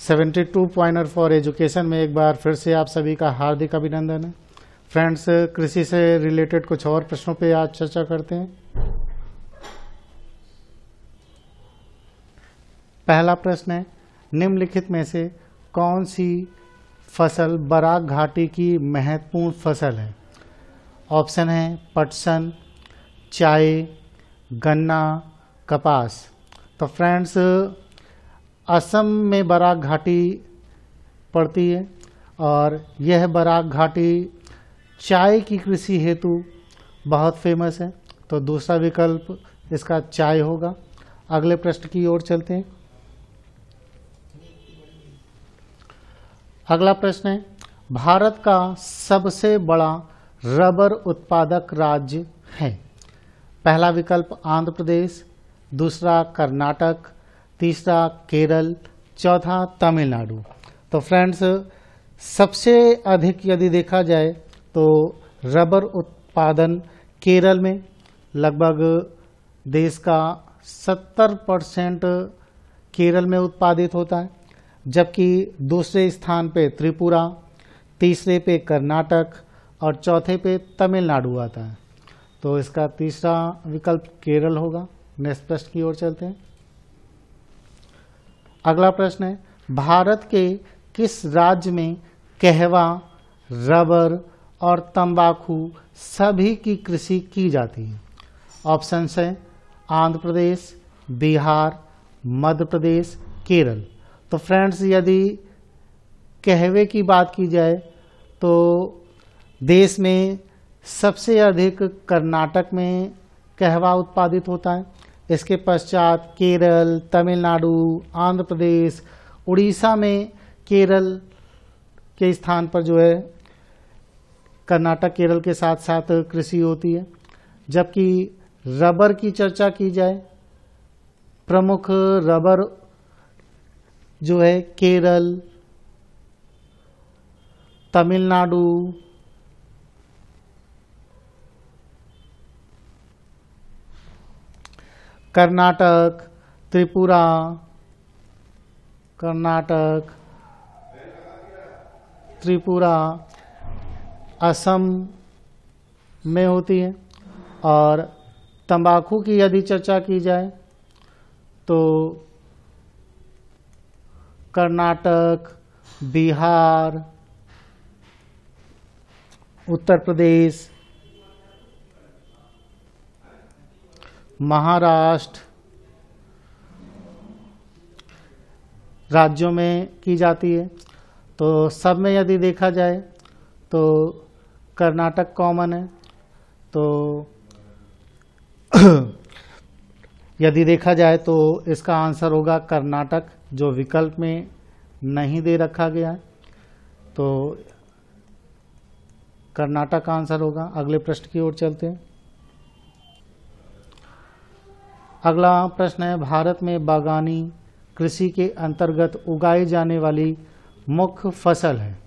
72 pointer for education में एक बार फिर से आप सभी का हार्दिक अभिनंदन है। फ्रेंड्स, कृषि से रिलेटेड कुछ और प्रश्नों पे आज चर्चा करते हैं। पहला प्रश्न है, निम्नलिखित में से कौन सी फ़सल बराक घाटी की महत्वपूर्ण फ़सल है? ऑप्शन है, पटसन, चाय, गन्ना, कपास। तो फ्रेंड्स असम में बराक घाटी पड़ती है और यह बराक घाटी चाय की कृषि हेतु बहुत फ़ेमस है। तो दूसरा विकल्प इसका चाय होगा। अगले प्रश्न की ओर चलते हैं। अगला प्रश्न है, भारत का सबसे बड़ा रबर उत्पादक राज्य है। पहला विकल्प आंध्र प्रदेश, दूसरा कर्नाटक तीसरा केरल, चौथा तमिलनाडु। तो फ्रेंड्स, सबसे अधिक यदि देखा जाए तो रबर उत्पादन केरल में लगभग देश का 70 परसेंट केरल में उत्पादित होता है, जबकि दूसरे स्थान पे त्रिपुरा, तीसरे पे कर्नाटक और चौथे पे तमिलनाडु आता है। तो इसका तीसरा विकल्प केरल होगा। नेक्स्ट प्रश्न की ओर चलते हैं। अगला प्रश्न है, भारत के किस राज्य में कहवा, रबर और तंबाकू सभी की कृषि की जाती है? ऑप्शन है, आंध्र प्रदेश, बिहार, मध्य प्रदेश, केरल। तो फ्रेंड्स, यदि कहवे की बात की जाए तो देश में सबसे अधिक कर्नाटक में कहवा उत्पादित होता है। इसके पश्चात केरल, तमिलनाडु, आंध्र प्रदेश, उड़ीसा में केरल के स्थान पर जो है, कर्नाटक केरल के साथ साथ कृषि होती है। जबकि रबर की चर्चा की जाए, प्रमुख रबर जो है, केरल, तमिलनाडु कर्नाटक, त्रिपुरा कर्नाटक, त्रिपुरा, असम में होती है। और तंबाकू की यदि चर्चा की जाए तो कर्नाटक, बिहार, उत्तर प्रदेश महाराष्ट्र राज्यों में की जाती है। तो सब में यदि देखा जाए तो कर्नाटक कॉमन है। तो यदि देखा जाए तो इसका आंसर होगा कर्नाटक, जो विकल्प में नहीं दे रखा गया है। तो कर्नाटक का आंसर होगा। अगले प्रश्न की ओर चलते हैं। अगला प्रश्न है, भारत में बागानी कृषि के अंतर्गत उगाई जाने वाली मुख्य फ़सल है।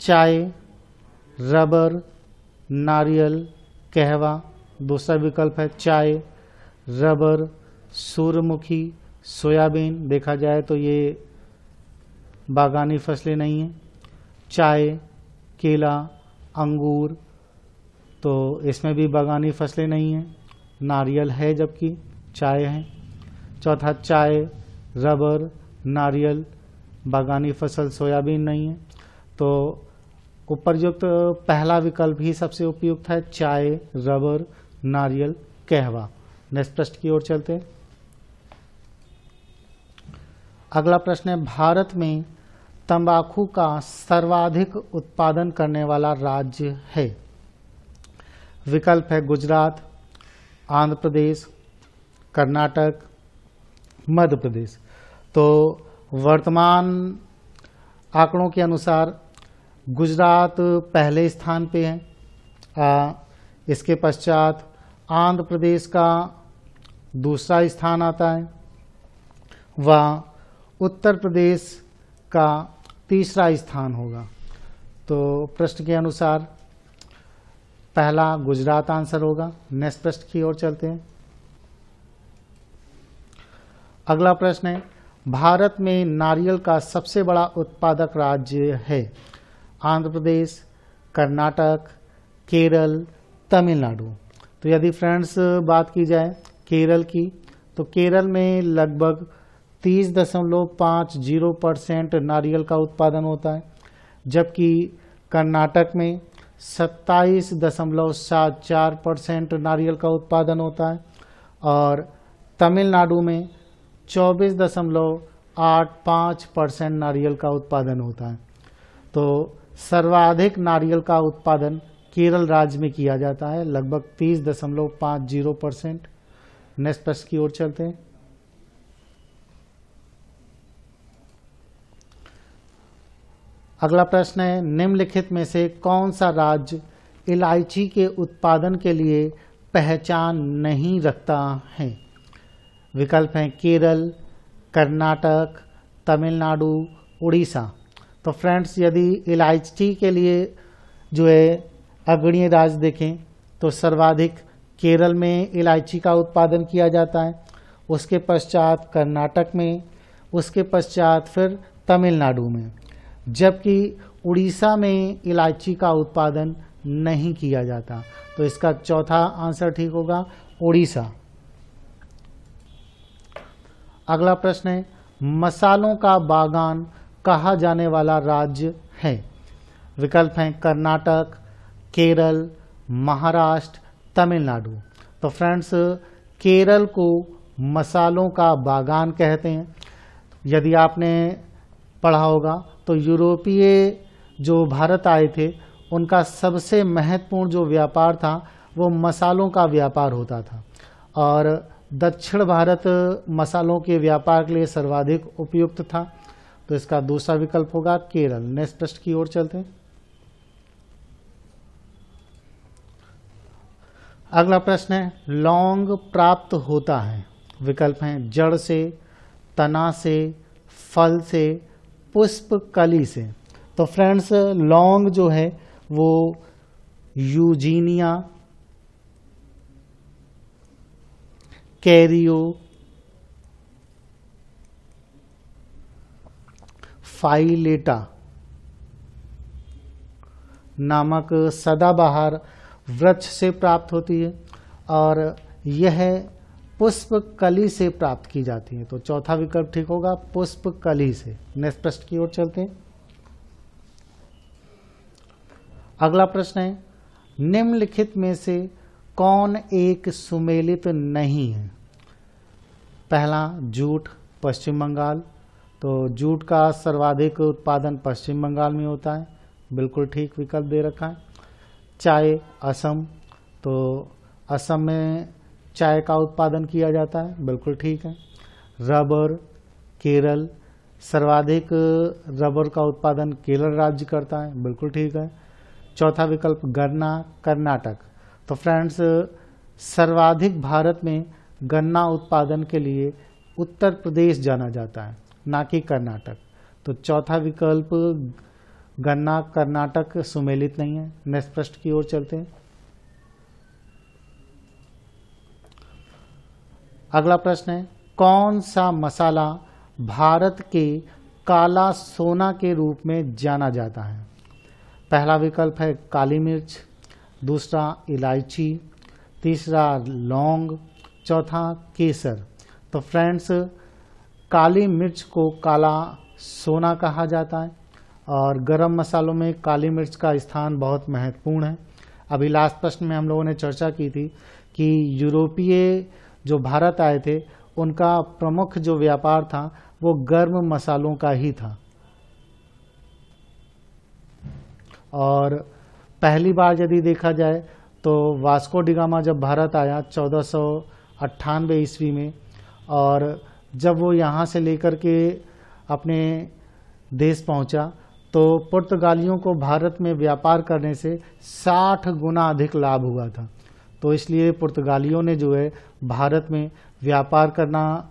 चाय, रबर, नारियल, कहवा, दूसरा विकल्प है चाय, रबर सूर्यमुखी सोयाबीन। देखा जाए तो ये बागानी फ़सलें नहीं हैं। चाय, केला, अंगूर तो इसमें भी बागानी फ़सलें नहीं हैं। नारियल है जबकि चाय है। चौथा, चाय, रबर, नारियल, बागानी फ़सल, सोयाबीन नहीं है। तो उपरयुक्त पहला विकल्प ही सबसे उपयुक्त है चाय, रबर, नारियल, कहवा। नेक्स्ट प्रश्न की ओर चलते हैं। अगला प्रश्न है, भारत में तंबाकू का सर्वाधिक उत्पादन करने वाला राज्य है। विकल्प है गुजरात आंध्र प्रदेश कर्नाटक मध्य प्रदेश। तो वर्तमान आंकड़ों के अनुसार गुजरात पहले स्थान पे है। आ, इसके पश्चात आंध्र प्रदेश का दूसरा स्थान आता है। व उत्तर प्रदेश का तीसरा स्थान होगा। तो प्रश्न के अनुसार पहला गुजरात आंसर होगा। नेक्स्ट प्रश्न की ओर चलते हैं। अगला प्रश्न है, भारत में नारियल का सबसे बड़ा उत्पादक राज्य है आंध्र प्रदेश, कर्नाटक, केरल, तमिलनाडु। तो यदि फ्रेंड्स, बात की जाए केरल की तो केरल में लगभग तीस दशमलव पाँच ज़ीरो परसेंट नारियल का उत्पादन होता है, जबकि कर्नाटक में सत्ताईस दशमलव सात चार परसेंट नारियल का उत्पादन होता है और तमिलनाडु में चौबीस दशमलव आठ पाँच परसेंट नारियल का उत्पादन होता है। तो सर्वाधिक नारियल का उत्पादन केरल राज्य में किया जाता है, लगभग तीस दशमलव पाँच ज़ीरो परसेंट। प्रश्न की ओर चलते हैं। अगला प्रश्न है, निम्नलिखित में से कौन सा राज्य इलायची के उत्पादन के लिए पहचान नहीं रखता है? विकल्प हैं केरल, कर्नाटक, तमिलनाडु, उड़ीसा। तो फ्रेंड्स, यदि इलायची के लिए जो है अग्रणीय राज्य देखें तो सर्वाधिक केरल में इलायची का उत्पादन किया जाता है, उसके पश्चात कर्नाटक में, उसके पश्चात फिर तमिलनाडु में। जबकि उड़ीसा में इलायची का उत्पादन नहीं किया जाता। तो इसका चौथा आंसर ठीक होगा, उड़ीसा। अगला प्रश्न है, मसालों का बागान कहा जाने वाला राज्य है? विकल्प हैं कर्नाटक, केरल, महाराष्ट्र, तमिलनाडु। तो फ्रेंड्स, केरल को मसालों का बागान कहते हैं। यदि आपने पढ़ा होगा। तो यूरोपीय जो भारत आए थे, उनका सबसे महत्वपूर्ण जो व्यापार था, वो मसालों का व्यापार होता था। और दक्षिण भारत मसालों के व्यापार के लिए सर्वाधिक उपयुक्त था। तो इसका दूसरा विकल्प होगा केरल। नेक्स्ट प्रश्न की ओर चलते हैं। अगला प्रश्न है, लौंग प्राप्त होता है? विकल्प हैं जड़ से, तना से, फल से पुष्प कली से। तो फ्रेंड्स, लौंग जो है, वो यूजीनिया, कैरियो, फाइलेटा नामक सदाबहार वृक्ष से प्राप्त होती है। और यह पुष्प कली से प्राप्त की जाती है। तो चौथा विकल्प ठीक होगा पुष्प कली से। नेक्स्ट प्रश्न की ओर चलते हैं। अगला प्रश्न है, निम्नलिखित में से कौन एक सुमेलित नहीं है? पहला, जूट, पश्चिम बंगाल। तो जूट का सर्वाधिक उत्पादन पश्चिम बंगाल में होता है। बिल्कुल ठीक विकल्प दे रखा है। चाय, असम। तो असम में चाय का उत्पादन किया जाता है, बिल्कुल ठीक है। रबर, केरल, सर्वाधिक रबर का उत्पादन केरल राज्य करता है, बिल्कुल ठीक है। चौथा विकल्प गन्ना, कर्नाटक। तो फ्रेंड्स, सर्वाधिक भारत में गन्ना उत्पादन के लिए उत्तर प्रदेश जाना जाता है, ना कि कर्नाटक। तो चौथा विकल्प गन्ना, कर्नाटक सुमेलित नहीं है, नेक्स्ट प्रश्न की ओर चलते हैं। अगला प्रश्न है, कौन सा मसाला भारत के काला सोना के रूप में जाना जाता है? पहला विकल्प है काली मिर्च, दूसरा इलायची, तीसरा लौंग, चौथा केसर। तो फ्रेंड्स, काली मिर्च को काला सोना कहा जाता है और गरम मसालों में काली मिर्च का स्थान बहुत महत्वपूर्ण है। अभी लास्ट प्रश्न में हम लोगों ने चर्चा की थी कि यूरोपीय जो भारत आए थे, उनका प्रमुख जो व्यापार था, वो गर्म मसालों का ही था। और पहली बार यदि देखा जाए तो वास्को डिगामा जब भारत आया चौदह सौ अट्ठानवे ईस्वी में, और जब वो यहाँ से लेकर के अपने देश पहुँचा तो पुर्तगालियों को भारत में व्यापार करने से 60 गुना अधिक लाभ हुआ था। तो इसलिए पुर्तगालियों ने जो है भारत में व्यापार करना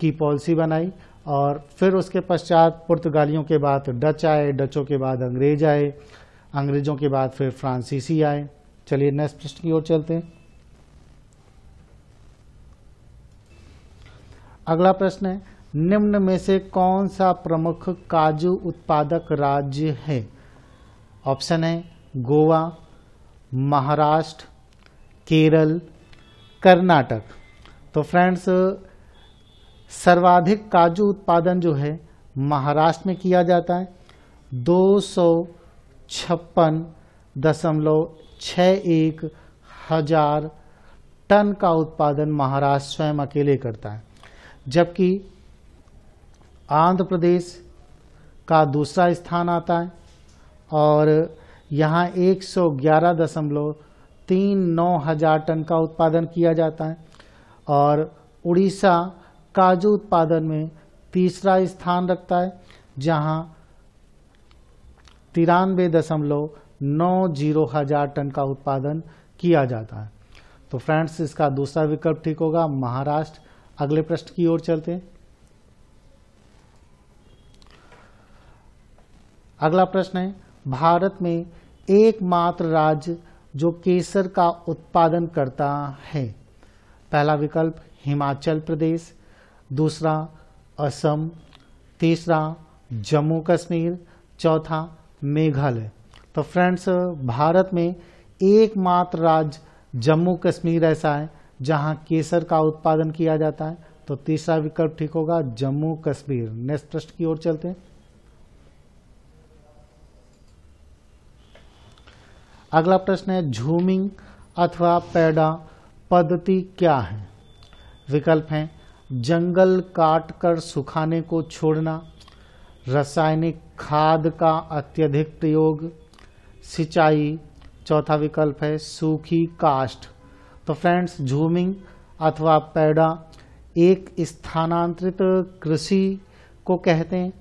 की पॉलिसी बनाई और फिर उसके पश्चात पुर्तगालियों के बाद डच आए, डचों के बाद अंग्रेज़ आए, अंग्रेज़ों के बाद फिर फ्रांसीसी आए। चलिए नेक्स्ट प्रश्न की ओर चलते हैं। अगला प्रश्न है, निम्न में से कौन सा प्रमुख काजू उत्पादक राज्य है? ऑप्शन है गोवा, महाराष्ट्र केरल, कर्नाटक। तो फ्रेंड्स सर्वाधिक काजू उत्पादन जो है, महाराष्ट्र में किया जाता है। दो सौ छप्पन दशमलव छ एक हज़ार टन का उत्पादन महाराष्ट्र स्वयं अकेले करता है। जबकि आंध्र प्रदेश का दूसरा स्थान आता है और यहाँ एक सौ ग्यारह दशमलव तीन नौ हज़ार टन का उत्पादन किया जाता है और उड़ीसा काजू उत्पादन में तीसरा स्थान रखता है, जहाँ तिरानवे दशमलव नौ ज़ीरो हज़ार टन का उत्पादन किया जाता है। तो फ्रेंड्स, इसका दूसरा विकल्प ठीक होगा महाराष्ट्र। अगले प्रश्न की ओर चलते हैं। अगला प्रश्न है, भारत में एकमात्र राज्य जो केसर का उत्पादन करता है। पहला विकल्प, हिमाचल प्रदेश। दूसरा, असम। तीसरा, जम्मू कश्मीर। चौथा, मेघालय। तो फ्रेंड्स, भारत में एकमात्र राज्य जम्मू कश्मीर ऐसा है, जहाँ केसर का उत्पादन किया जाता है। तो तीसरा विकल्प ठीक होगा, जम्मू कश्मीर। नेक्स्ट प्रश्न की ओर चलते हैं। अगला प्रश्न है, झूमिंग अथवा पैडा पद्धति क्या है? विकल्प है, जंगल काट कर सुखाने को छोड़ना, रासायनिक खाद का अत्यधिक प्रयोग, सिंचाई, चौथा विकल्प है, सूखी कास्ट तो फ्रेंड्स, झूमिंग अथवा पैडा एक स्थानांतरित कृषि को कहते हैं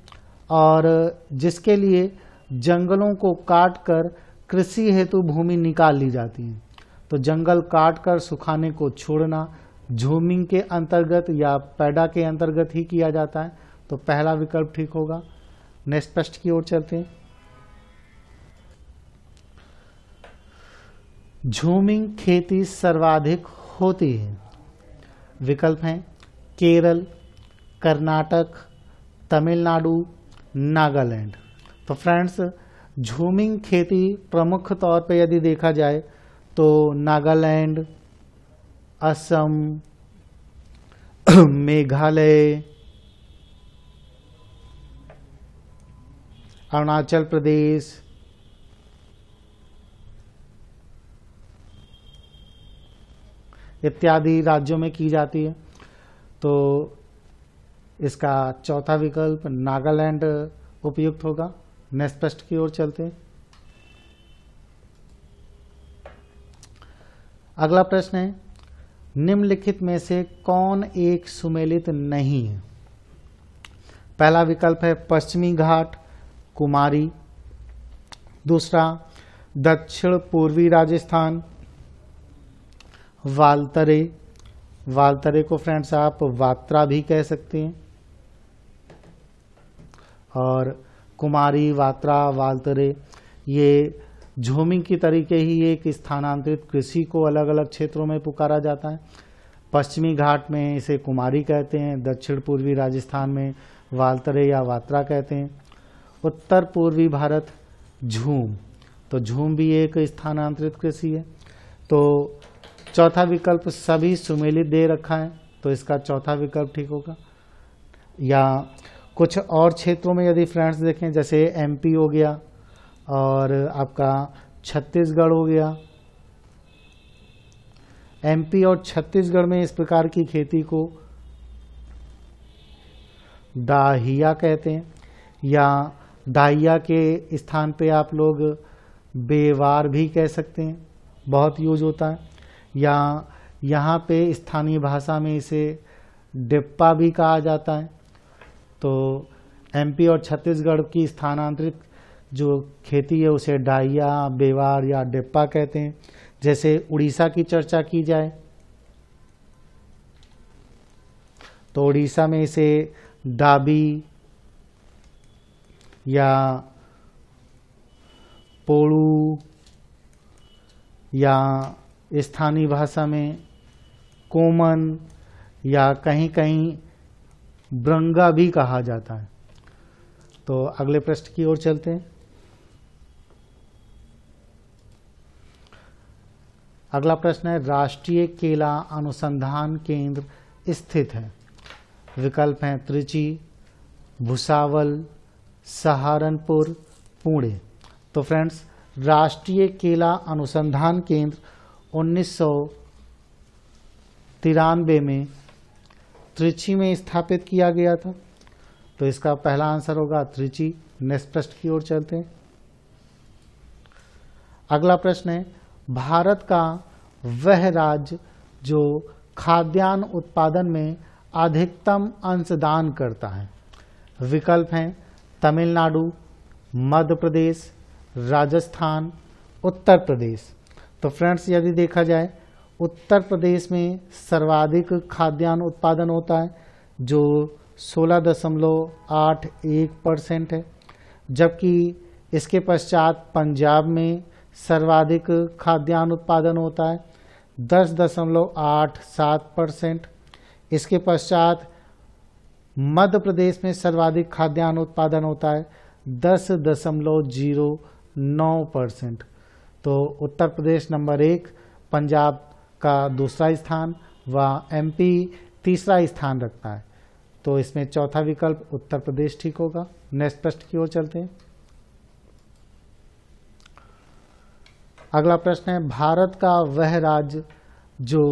और जिसके लिए जंगलों को काट कर कृषि हेतु भूमि निकाल ली जाती है। तो जंगल काट कर सुखाने को छोड़ना, झूमिंग के अंतर्गत या पैडा के अंतर्गत ही किया जाता है। तो पहला विकल्प ठीक होगा। नेक्स्ट प्रश्न की ओर चलते हैं। झूमिंग खेती सर्वाधिक होती है। विकल्प हैं केरल, कर्नाटक, तमिलनाडु, नागालैंड। तो फ्रेंड्स झूमिंग खेती प्रमुख तौर पे यदि देखा जाए तो नागालैंड, असम, मेघालय, अरुणाचल प्रदेश, इत्यादि राज्यों में की जाती है। तो इसका चौथा विकल्प नागालैंड उपयुक्त होगा। नेक्स्ट प्रश्न की ओर चलते हैं। अगला प्रश्न है, निम्नलिखित में से कौन एक सुमेलित नहीं है? पहला विकल्प है पश्चिमी घाट, कुमारी। दूसरा, दक्षिण पूर्वी राजस्थान। वालतरे। वालतरे को फ्रेंड्स आप वात्रा भी कह सकते हैं। और कुमारी, वात्रा, वालतरे, ये झूमिंग की तरीके ही एक स्थानांतरित कृषि को अलग अलग क्षेत्रों में पुकारा जाता है। पश्चिमी घाट में इसे कुमारी कहते हैं दक्षिण पूर्वी राजस्थान में वालतरे या वात्रा कहते हैं। उत्तर पूर्वी भारत, झूम। तो झूम भी एक स्थानांतरित कृषि है। तो चौथा विकल्प सभी सुमेलित दे रखा है तो इसका चौथा विकल्प ठीक होगा। या कुछ और क्षेत्रों में यदि फ्रेंड्स देखें, जैसे एमपी हो गया और आपका छत्तीसगढ़ हो गया। एमपी और छत्तीसगढ़ में इस प्रकार की खेती को दाहिया कहते हैं, या दाहिया के स्थान पे आप लोग बेवार भी कह सकते हैं, बहुत यूज़ होता है। या यहाँ पे स्थानीय भाषा में इसे डिप्पा भी कहा जाता है। तो एमपी और छत्तीसगढ़ की स्थानांतरित जो खेती है, उसे डाइया, बेवार या डिप्पा कहते हैं। जैसे उड़ीसा की चर्चा की जाए तो उड़ीसा में इसे डाबी या पोड़ू या स्थानीय भाषा में कोमन या कहीं कहीं ब्रंगा भी कहा जाता है। तो अगले प्रश्न की ओर चलते हैं। अगला प्रश्न है, राष्ट्रीय केला अनुसंधान केंद्र स्थित है। विकल्प हैं त्रिची, भुसावल, सहारनपुर, पुणे। तो फ्रेंड्स, राष्ट्रीय केला अनुसंधान केंद्र उन्नीस में त्रिची में स्थापित किया गया था। तो इसका पहला आंसर होगा त्रिची। नेक्स्ट प्रश्न की ओर चलते हैं। अगला प्रश्न है, भारत का वह राज्य जो खाद्यान्न उत्पादन में अधिकतम अंशदान करता है? विकल्प हैं, तमिलनाडु मध्य प्रदेश राजस्थान, उत्तर प्रदेश। तो फ्रेंड्स, यदि देखा जाए उत्तर प्रदेश में सर्वाधिक खाद्यान्न उत्पादन होता है, जो सोलह दशमलव आठ एक परसेंट है। जबकि इसके पश्चात पंजाब में सर्वाधिक खाद्यान्न उत्पादन होता है, दस दशमलव आठ सात परसेंट। इसके पश्चात मध्य प्रदेश में सर्वाधिक खाद्यान्न उत्पादन होता है, दस दशमलव ज़ीरो नौ परसेंट। तो उत्तर प्रदेश नंबर एक, पंजाब का दूसरा स्थान व एमपी तीसरा स्थान रखता है। तो इसमें चौथा विकल्प उत्तर प्रदेश ठीक होगा। नेक्स्ट प्रश्न की ओर चलते हैं। अगला प्रश्न है, भारत का वह राज्य जो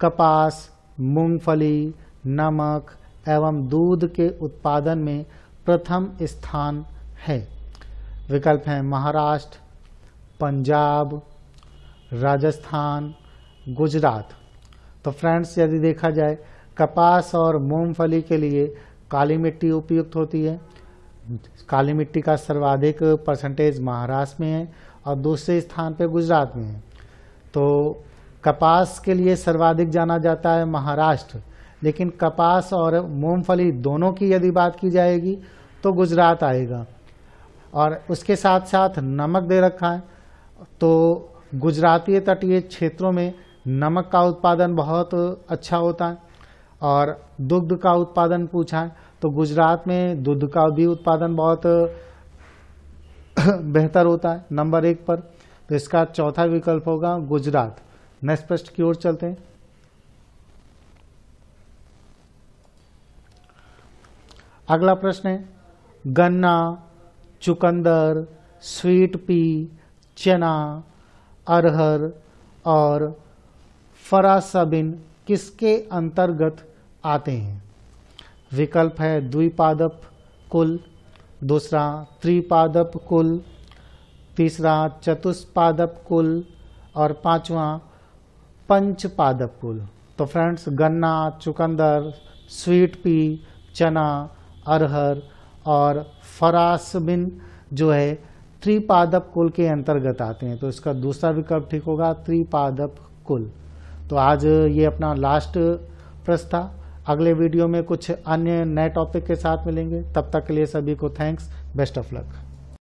कपास, मूंगफली, नमक एवं दूध के उत्पादन में प्रथम स्थान है? विकल्प हैं महाराष्ट्र, पंजाब, राजस्थान गुजरात। तो फ्रेंड्स, यदि देखा जाए, कपास और मूंगफली के लिए काली मिट्टी उपयुक्त होती है। काली मिट्टी का सर्वाधिक परसेंटेज महाराष्ट्र में है और दूसरे स्थान पे गुजरात में है। तो कपास के लिए सर्वाधिक जाना जाता है महाराष्ट्र। लेकिन कपास और मूंगफली दोनों की यदि बात की जाएगी तो गुजरात आएगा। और उसके साथ साथ नमक दे रखा है। तो गुजराती तटीय क्षेत्रों में नमक का उत्पादन बहुत अच्छा होता है और दुग्ध का उत्पादन पूछा है तो गुजरात में दुग्ध का भी उत्पादन बहुत बेहतर होता है, नंबर एक पर। तो इसका चौथा विकल्प होगा गुजरात। नेक्स्ट प्रश्न की ओर चलते हैं। अगला प्रश्न है, गन्ना, चुकंदर, स्वीट पी, चना, अरहर और फरासबिन किसके अंतर्गत आते हैं? विकल्प है द्विपादप कुल, दूसरा त्रिपादप कुल, तीसरा चतुष्पादप कुल और पांचवा पंचपादप कुल। तो फ्रेंड्स, गन्ना, चुकंदर, स्वीट पी, चना, अरहर और फरासबिन जो है त्रिपादप कुल के अंतर्गत आते हैं। तो इसका दूसरा विकल्प ठीक होगा, त्रिपादप कुल। तो आज ये अपना लास्ट प्रश्न था। अगले वीडियो में कुछ अन्य नए टॉपिक के साथ मिलेंगे। तब तक के लिए सभी को थैंक्स बेस्ट ऑफ़ लक